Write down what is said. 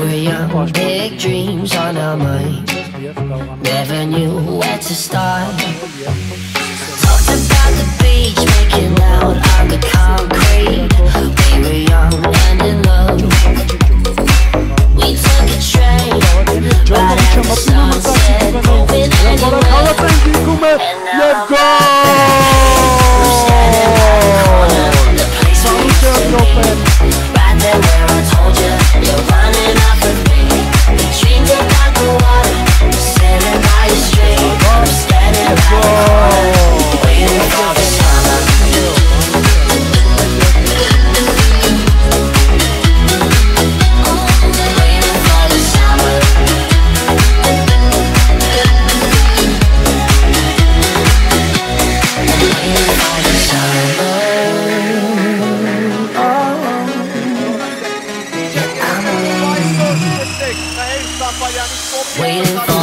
were young, big dreams on our mind. Never knew where to start. Waiting for